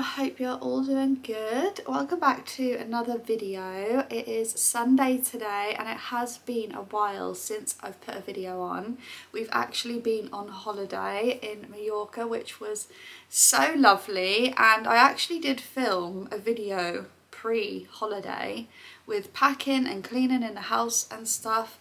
Hope you're all doing good. Welcome back to another video. It is Sunday today and it has been a while since I've put a video on. We've actually been on holiday in Mallorca which was so lovely and I actually did film a video pre-holiday with packing and cleaning in the house and stuff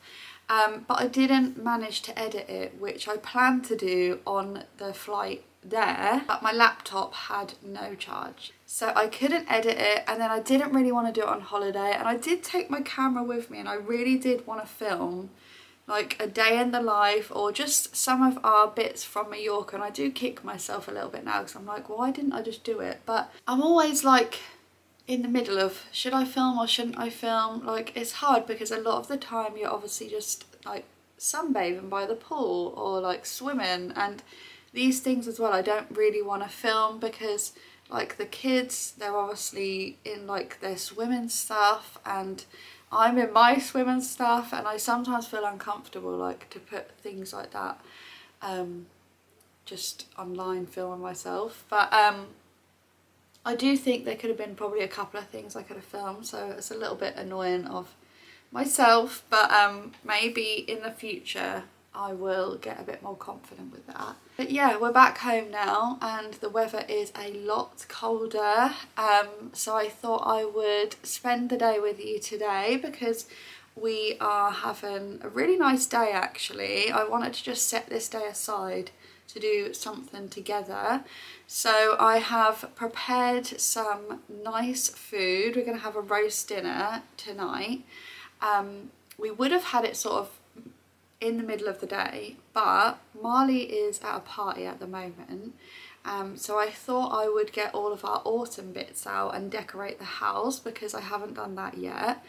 um, but I didn't manage to edit it which I planned to do on the flight there but my laptop had no charge. So I couldn't edit it and then I didn't really want to do it on holiday and I did take my camera with me and I really did want to film like a day in the life or just some of our bits from Mallorca and I do kick myself a little bit now because I'm like why didn't I just do it? But I'm always like in the middle of should I film or shouldn't I film? Like it's hard because a lot of the time you're obviously just like sunbathing by the pool or like swimming and these things as well I don't really want to film because like the kids they're obviously in like their swimming stuff and I'm in my swimming stuff and I sometimes feel uncomfortable like to put things like that um, just online filming myself. But um, I do think there could have been probably a couple of things I could have filmed so it's a little bit annoying of myself but um, maybe in the future I will get a bit more confident with that. But yeah, we're back home now and the weather is a lot colder. Um, so I thought I would spend the day with you today because we are having a really nice day actually. I wanted to just set this day aside to do something together. So I have prepared some nice food. We're going to have a roast dinner tonight. Um, we would have had it sort of in the middle of the day but Marley is at a party at the moment um, so I thought I would get all of our autumn bits out and decorate the house because I haven't done that yet.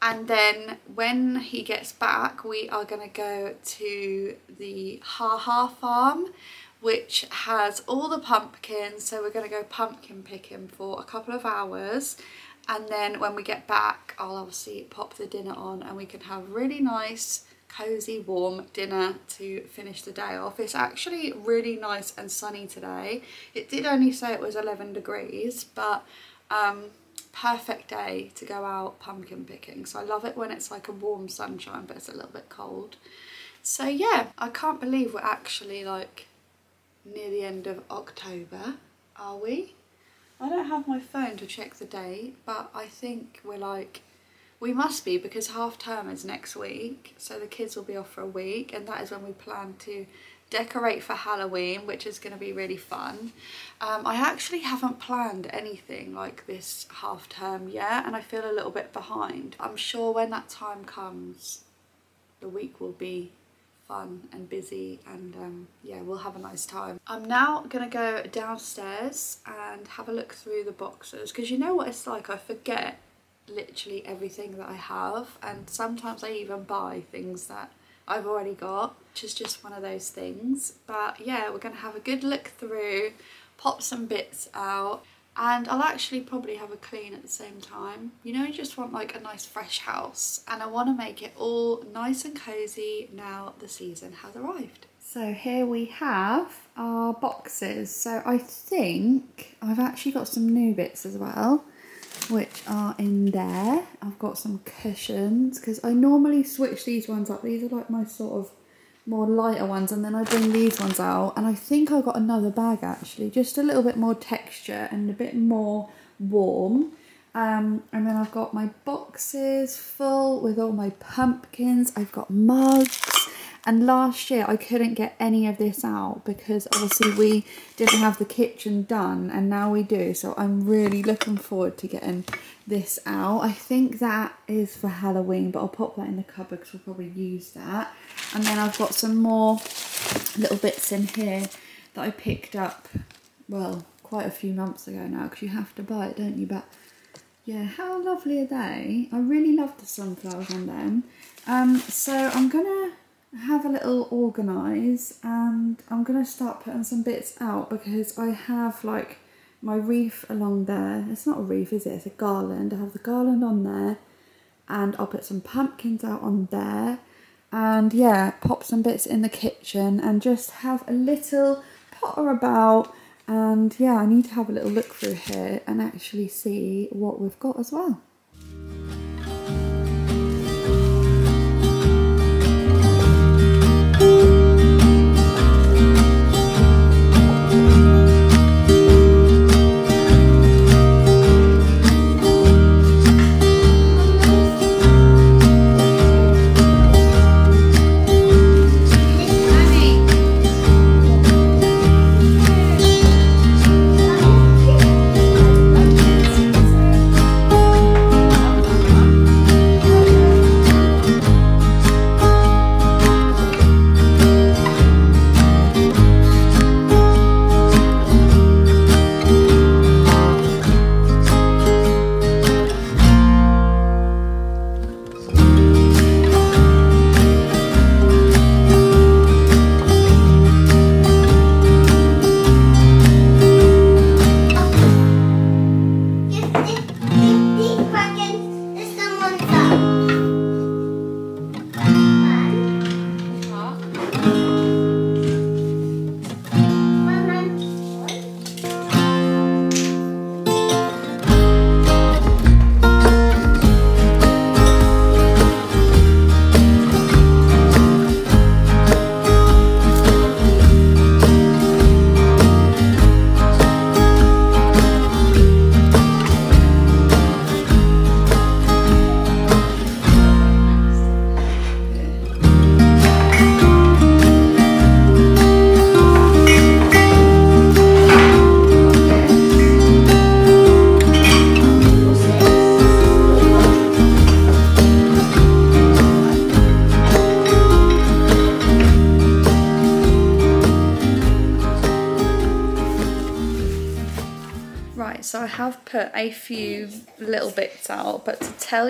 And then when he gets back we are going to go to the Ha Ha farm which has all the pumpkins so we're going to go pumpkin picking for a couple of hours. And then when we get back I'll obviously pop the dinner on and we can have really nice cozy warm dinner to finish the day off. It's actually really nice and sunny today. It did only say it was 11 degrees but um, perfect day to go out pumpkin picking. So I love it when it's like a warm sunshine but it's a little bit cold. So yeah, I can't believe we're actually like near the end of October, are we? I don't have my phone to check the date but I think we're like we must be because half term is next week, so the kids will be off for a week and that is when we plan to decorate for Halloween, which is going to be really fun. Um, I actually haven't planned anything like this half term yet and I feel a little bit behind. I'm sure when that time comes, the week will be fun and busy and um, yeah we'll have a nice time. I'm now gonna go downstairs and have a look through the boxes because you know what it's like I forget literally everything that I have and sometimes I even buy things that I've already got. Which is just one of those things. But yeah we're gonna have a good look through pop some bits out and I'll actually probably have a clean at the same time. You know you just want like a nice fresh house and I want to make it all nice and cozy now the season has arrived. So here we have our boxes. So I think I've actually got some new bits as well which are in there. I've got some cushions because I normally switch these ones up. These are like my sort of more lighter ones and then I bring these ones out and I think I got another bag actually just a little bit more texture and a bit more warm um, and then I've got my boxes full with all my pumpkins I've got mugs And last year I couldn't get any of this out because obviously we didn't have the kitchen done and now we do. So I'm really looking forward to getting this out. I think that is for Halloween, but I'll pop that in the cupboard because we'll probably use that. And then I've got some more little bits in here that I picked up, well, quite a few months ago now because you have to buy it, don't you? But yeah, how lovely are they? I really love the sunflowers on them. Um, so I'm going to have a little organise and I'm going to start putting some bits out because I have like my wreath along there. It's not a wreath, is it? It's a garland. I have the garland on there and I'll put some pumpkins out on there and yeah, pop some bits in the kitchen and just have a little potter about and yeah, I need to have a little look through here and actually see what we've got as well.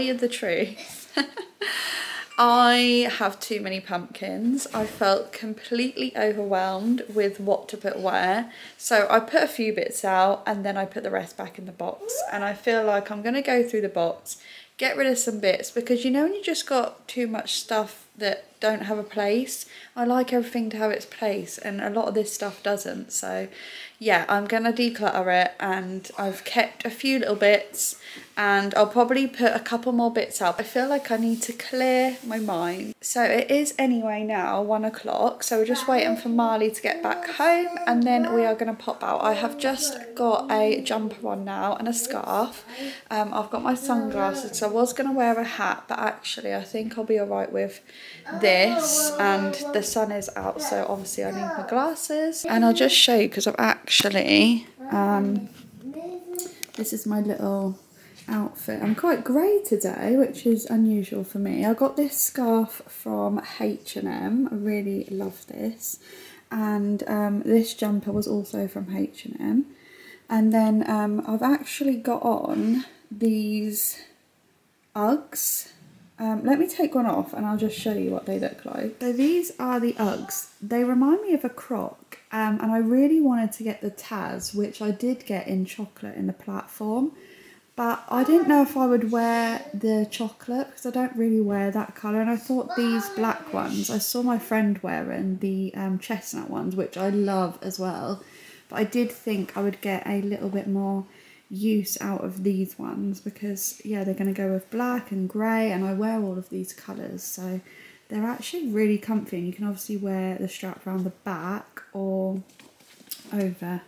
You the truth, I have too many pumpkins. I felt completely overwhelmed with what to put where. So I put a few bits out and then I put the rest back in the box. And I feel like I'm going to go through the box, get rid of some bits because you know when you just got too much stuff that don't have a place. I like everything to have its place and a lot of this stuff doesn't. So yeah, I'm going to declutter it and I've kept a few little bits and I'll probably put a couple more bits up. I feel like I need to clear my mind. So it is anyway now one o'clock. So we're just waiting for Marley to get back home and then we are going to pop out. I have just got a jumper on now and a scarf. Um, I've got my sunglasses. So I was going to wear a hat but actually I think I'll be alright with this and the sun is out so obviously I need my glasses. And I'll just show you because I've actually um, this is my little outfit. I'm quite grey today which is unusual for me. I got this scarf from H&M I really love this. And um, this jumper was also from H&M and then um, I've actually got on these Uggs um, let me take one off and I'll just show you what they look like. So these are the Uggs. They remind me of a croc um, and I really wanted to get the Tazz, which I did get in chocolate in the platform. But I didn't know if I would wear the chocolate because I don't really wear that colour. And I thought these black ones, I saw my friend wearing the um, chestnut ones, which I love as well. But I did think I would get a little bit more use out of these ones because yeah they're going to go with black and grey and I wear all of these colours so they're actually really comfy and you can obviously wear the strap around the back or over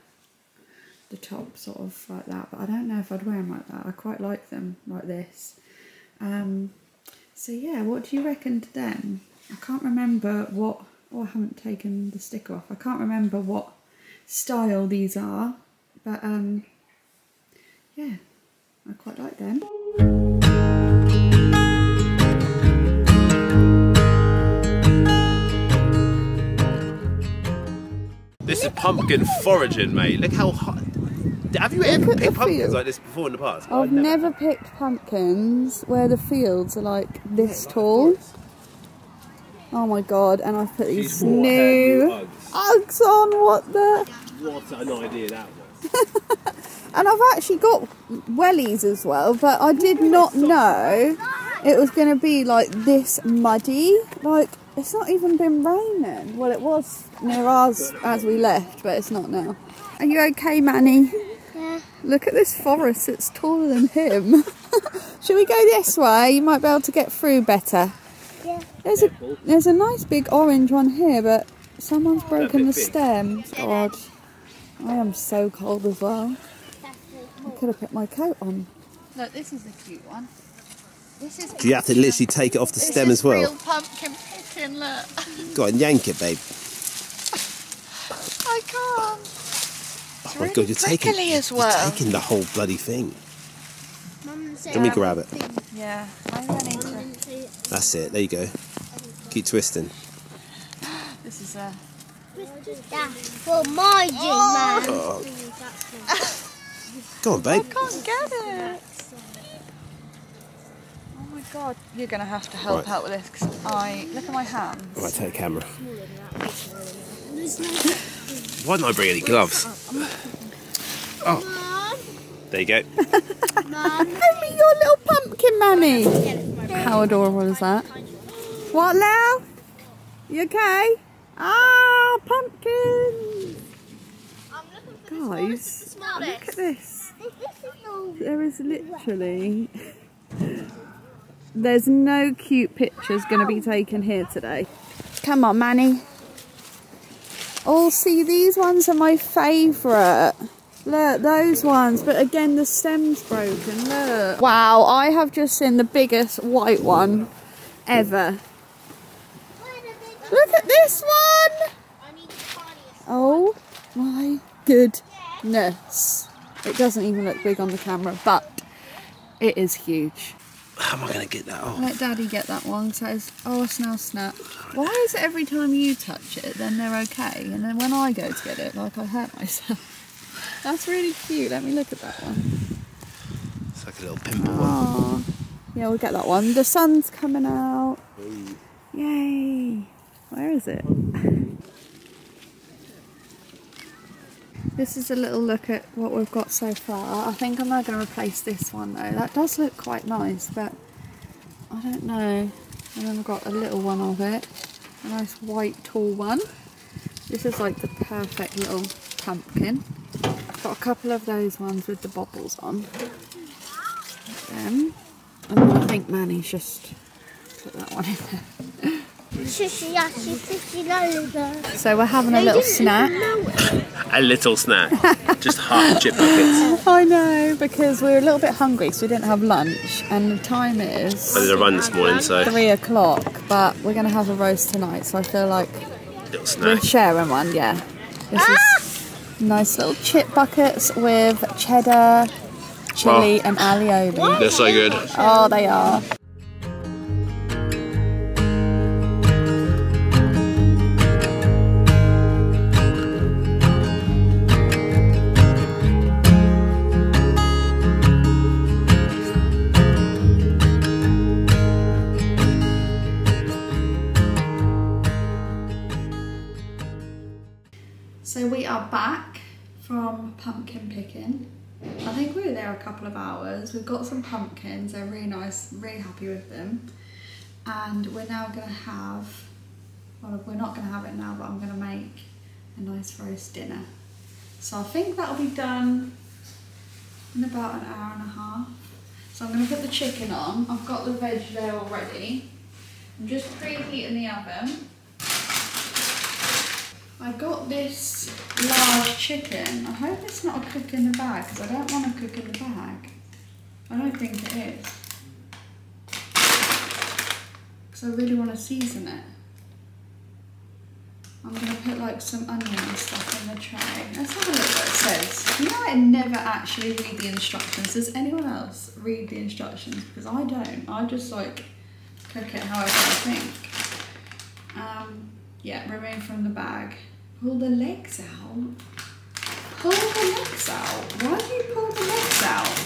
the top sort of like that but I don't know if I'd wear them like that. I quite like them like this. Um, so yeah what do you reckon to them? I can't remember what, oh I haven't taken the sticker off, I can't remember what style these are, but um, yeah, I quite like them. This is pumpkin foraging, mate. Look how hot. Have you ever picked pumpkins like this before in the past? I've never picked pumpkins where the fields are like this tall. Oh my god, and I've put these She's her new new Uggs. Uggs on, what the? What an idea that was. And I've actually got wellies as well, but I did not know it was going to be like this muddy. Like, it's not even been raining. Well, it was near us as we left, but it's not now. Are you okay, Manny? Yeah. Look at this forest, it's taller than him. Should we go this way? You might be able to get through better. Yeah. There's a there's a nice big orange one here, but someone's broken the stem. God, I am so cold as well. I could have put my coat on. Look, this is a cute one. This is. Do you have to literally take it off the stem as well? Real pumpkin picking. Look, Go on, yank it, babe. I can't. Oh my really god, you're taking, prickly as you're well. taking the whole bloody thing. Mum said Let me grab it. Yeah, I'm ready to. That's it. There you go. Keep twisting. This is a. That's for my gym, oh. man. Oh. Go on, babe. I Can't get it. Oh my god, you're gonna have to help Right. out with this because I look at my hands. Right, take a camera. Why didn't I bring any gloves? Oh. There you go. Mum. Only your little pumpkin, Manny. How adorable is that? What now? You okay? Ah, pumpkins. Guys, look at this. There is literally. There's no cute pictures going to be taken here today. Come on, Manny. Oh, see, these ones are my favourite. Look, those ones. But again, the stem's broken. Look. Wow, I have just seen the biggest white one ever. Look at this one. Oh my goodness. It doesn't even look big on the camera, but it is huge. How am I going to get that off? Let Daddy get that one. Says, "Oh, it's now snap." Why is it every time you touch it, then they're okay, and then when I go to get it, like I hurt myself? That's really cute. Let me look at that one. It's like a little pimple one. Oh, yeah, we'll get that one. The sun's coming out. Yay! Where is it? This is a little look at what we've got so far. I think I'm not going to replace this one though. That does look quite nice, but I don't know. And then we've got a little one of it. A nice white tall one. This is like the perfect little pumpkin. I've got a couple of those ones with the bobbles on. Them. And then I think Manny's just put that one in there. Shushy, yashy, fishy, lollipop. So we're having a little snack. A little snack. Just half chip buckets. I know, because we were a little bit hungry because we didn't have lunch and the time is I did a run this morning, so three o'clock, but we're going to have a roast tonight, so I feel like little we're sharing one, yeah. This is nice little chip buckets with cheddar, chili and alioli. They're so good. Oh, they are. So we are back from pumpkin picking. I think we were there a couple of hours. We've got some pumpkins, they're really nice, really happy with them. And we're now gonna have, well we're not gonna have it now, but I'm gonna make a nice roast dinner. So I think that'll be done in about an hour and a half. So I'm gonna put the chicken on. I've got the veg there already. I'm just preheating the oven. I got this large chicken. I hope it's not a cook in the bag because I don't want to cook in the bag. I don't think it is. because I really want to season it. I'm going to put like some onion and stuff in the tray. Let's have a look what it says. You know I never actually read the instructions. Does anyone else read the instructions? Because I don't. I just like cook it however I think. Um, yeah, remove from the bag. Pull the legs out. Pull the legs out. Why do you pull the legs out?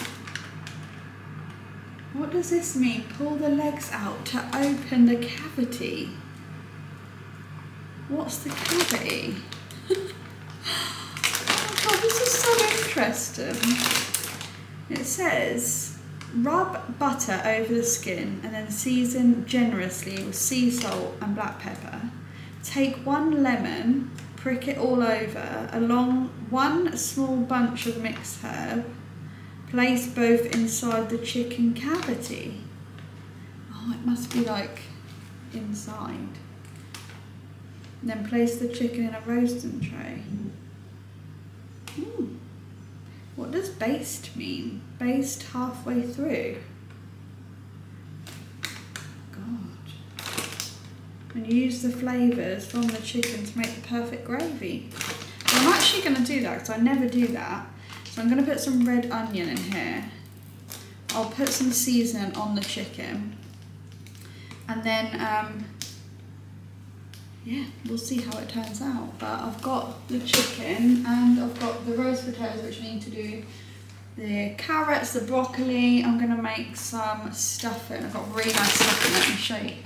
What does this mean? Pull the legs out to open the cavity. What's the cavity? oh God, this is so interesting. It says, rub butter over the skin and then season generously with sea salt and black pepper. Take one lemon, prick it all over, along one small bunch of mixed herb. Place both inside the chicken cavity. Oh, it must be like inside. And then place the chicken in a roasting tray. Hmm. What does baste mean? Baste halfway through. God. And use the flavours from the chicken to make the perfect gravy. Well, I'm actually going to do that because I never do that. So I'm going to put some red onion in here. I'll put some seasoning on the chicken. And then um, yeah, we'll see how it turns out. But I've got the chicken and I've got the roast potatoes which I need to do the carrots, the broccoli. I'm going to make some stuffing. I've got really nice stuffing. Let me show you.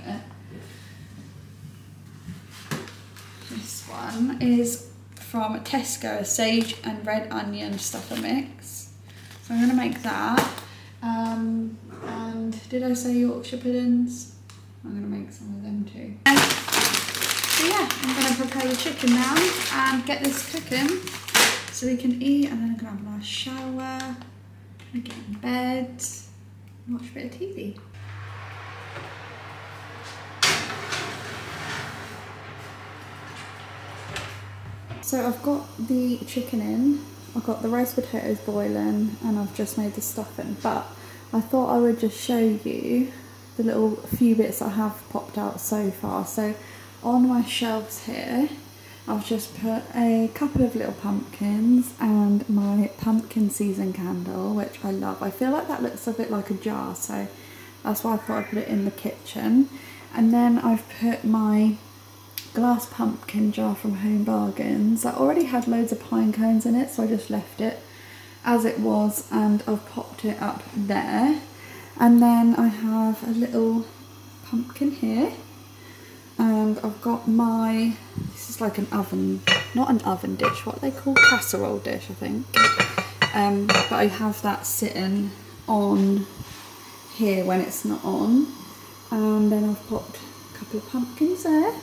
This one is from Tesco, a sage and red onion stuffer mix. So I'm going to make that. Um, and did I say Yorkshire puddings? I'm to make some of them too. So yeah, I'm to prepare the chicken now and get this cooking so we can eat and then I'm to have a nice shower, and get in bed, watch a bit of TV. So I've got the chicken in, I've got the roast potatoes boiling and I've just made the stuffing but I thought I would just show you the little few bits I have popped out so far. So on my shelves here, I've just put a couple of little pumpkins and my pumpkin season candle, which I love. I feel like that looks a bit like a jar, so that's why I thought I'd put it in the kitchen. And then I've put my glass pumpkin jar from Home Bargains that already had loads of pine cones in it, so I just left it as it was and I've popped it up there. And then I have a little pumpkin here and I've got my, this is like an oven, not an oven dish, what they call casserole dish I think. Um, but I have that sitting on here when it's not on. And then I've popped a couple of pumpkins there.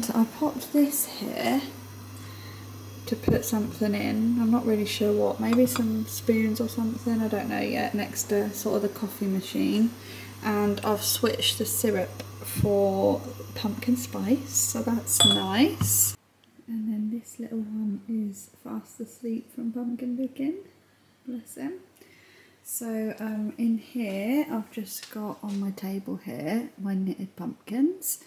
And I popped this here to put something in. I'm not really sure what, maybe some spoons or something, I don't know yet, next to sort of the coffee machine. And I've switched the syrup for pumpkin spice, so that's nice. And then this little one is fast asleep from pumpkin picking, bless him. So um, in here, I've just got on my table here my knitted pumpkins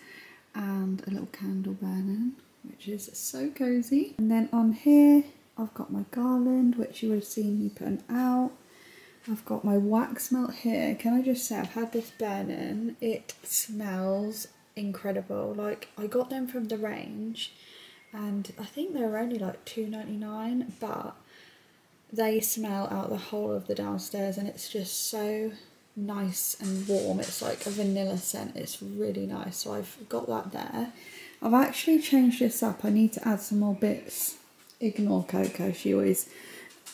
and a little candle burning, which is so cozy. And then on here, I've got my garland, which you would have seen me putting out. I've got my wax melt here. Can I just say, I've had this burning. It smells incredible. Like, I got them from the range and I think they were only like two ninety nine, but they smell out the whole of the downstairs and it's just so nice and warm. It's like a vanilla scent. It's really nice. So I've got that there. I've actually changed this up. I need to add some more bits. Ignore Coco. She always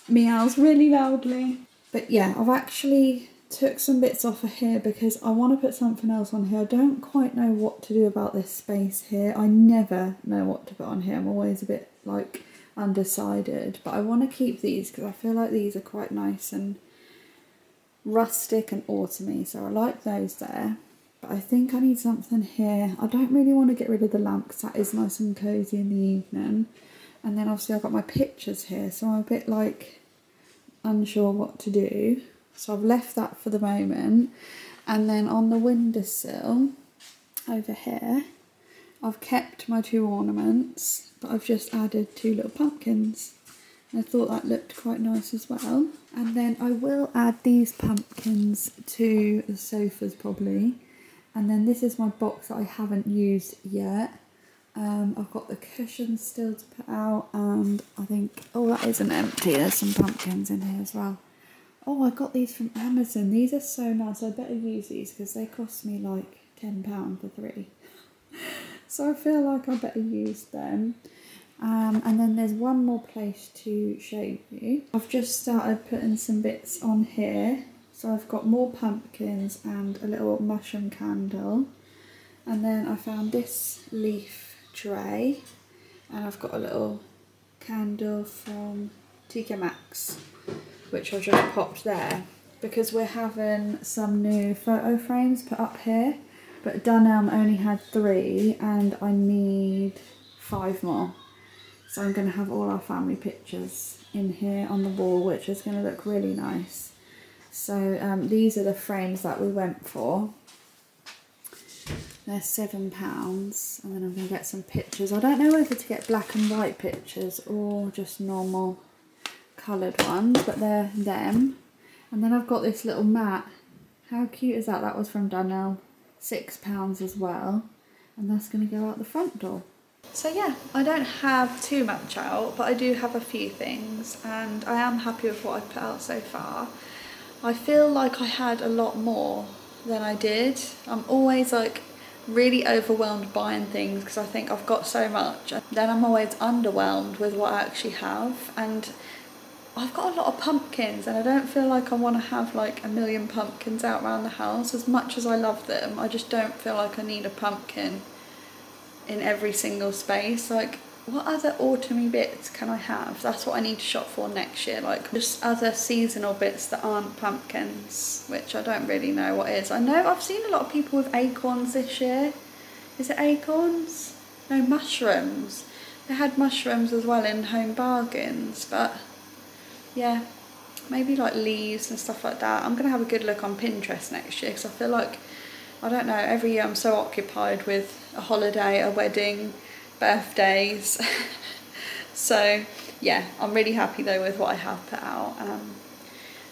meows really loudly. But yeah, I've actually took some bits off of here because I want to put something else on here. I don't quite know what to do about this space here. I never know what to put on here. I'm always a bit like undecided. But I want to keep these because I feel like these are quite nice and rustic and autumny. So I like those there. But I think I need something here. I don't really want to get rid of the lamp because that is nice and cosy in the evening. And then obviously I've got my pictures here. So I'm a bit like unsure what to do. So I've left that for the moment. And then on the windowsill over here, I've kept my two ornaments, but I've just added two little pumpkins. I thought that looked quite nice as well. And then I will add these pumpkins to the sofas probably. And then this is my box that I haven't used yet. Um, I've got the cushions still to put out and I think, oh that isn't empty, there's some pumpkins in here as well. Oh, I got these from Amazon. These are so nice. I better use these because they cost me like £10 for three. so I feel like I better use them. Um, and then there's one more place to show you. I've just started putting some bits on here. So I've got more pumpkins and a little mushroom candle. And then I found this leaf tray. And I've got a little candle from TK Maxx, which I've just popped there. Because we're having some new photo frames put up here. But Dunelm only had three and I need five more. So I'm going to have all our family pictures in here on the wall, which is going to look really nice. So um, these are the frames that we went for. They're seven pounds, and then I'm going to get some pictures. I don't know whether to get black and white pictures or just normal coloured ones, but they're them. And then I've got this little mat. How cute is that? That was from Dunelm. Six pounds as well. And that's going to go out the front door. So yeah, I don't have too much out, but I do have a few things and I am happy with what I've put out so far. I feel like I had a lot more than I did. I'm always like really overwhelmed buying things because I think I've got so much. And then I'm always underwhelmed with what I actually have and I've got a lot of pumpkins and I don't feel like I want to have like a million pumpkins out around the house. As much as I love them, I just don't feel like I need a pumpkin in every single space. Like, what other autumny bits can I have? That's what I need to shop for next year. Like, just other seasonal bits that aren't pumpkins, which I don't really know what is. I know I've seen a lot of people with acorns this year. Is it acorns? No, mushrooms. They had mushrooms as well in Home Bargains, but yeah, maybe like leaves and stuff like that. I'm to have a good look on Pinterest next year because I feel like I don't know, every year I'm so occupied with a holiday, a wedding, birthdays. so yeah, I'm really happy though with what I have put out. Um,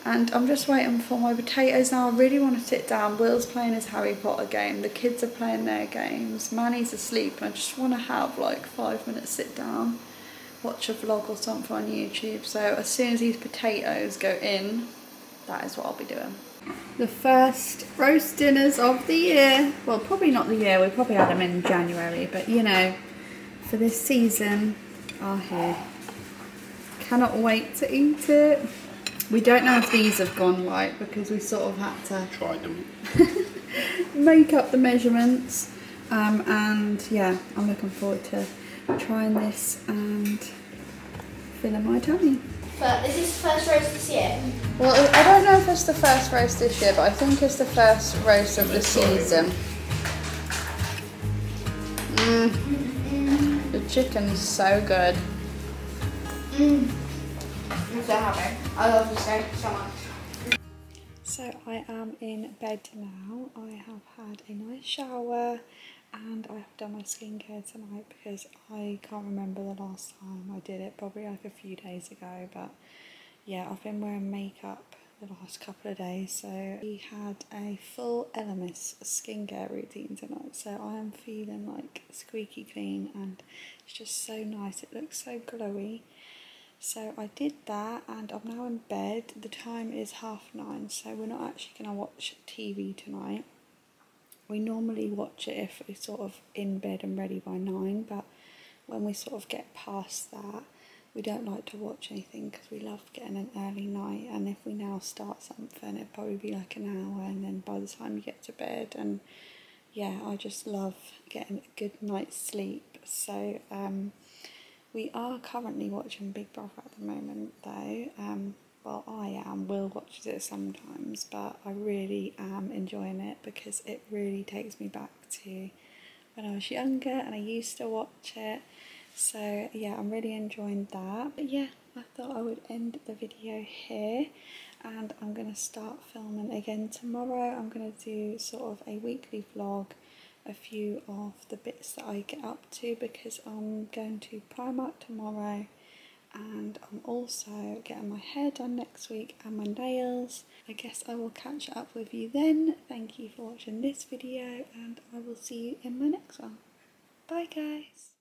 and I'm just waiting for my potatoes now. I really want to sit down. Will's playing his Harry Potter game. The kids are playing their games. Manny's asleep and I just want to have like five minutes sit down, watch a vlog or something on YouTube. So as soon as these potatoes go in, that is what I'll be doing the first roast dinners of the year. Well, probably not the year, we probably had them in January, but you know, for this season are here. Cannot wait to eat it. We don't know if these have gone right because we sort of had to try them. make up the measurements. Um, and yeah, I'm looking forward to trying this and filling my tummy. But is this the first roast this year? Well, I don't know if it's the first roast this year, but I think it's the first roast of the season. Mmm. The chicken's so good. Mm. I'm so happy. I love this steak so much. So I am in bed now. I have had a nice shower and I have done my skincare tonight because I can't remember the last time I did it, probably like a few days ago, but yeah, I've been wearing makeup the last couple of days, so we had a full Elemis skincare routine tonight, so I am feeling like squeaky clean and it's just so nice, it looks so glowy. So I did that and I'm now in bed. The time is half nine, so we're not actually going to watch TV tonight we normally watch it if we're sort of in bed and ready by nine, but when we sort of get past that, we don't like to watch anything because we love getting an early night. And if we now start something, it'd probably be like an hour, and then by the time you get to bed, and yeah, I just love getting a good night's sleep. So um, we are currently watching Big Brother at the moment, though. Um, well, I am. Will watches it sometimes, but I really am enjoying it because it really takes me back to when I was younger and I used to watch it. So yeah, I'm really enjoying that. But yeah, I thought I would end the video here and I'm going to start filming again tomorrow. I'm going to do sort of a weekly vlog, a few of the bits that I get up to because I'm going to Primark tomorrow and I'm also getting my hair done next week and my nails. I guess I will catch up with you then. Thank you for watching this video and I will see you in my next one. Bye guys!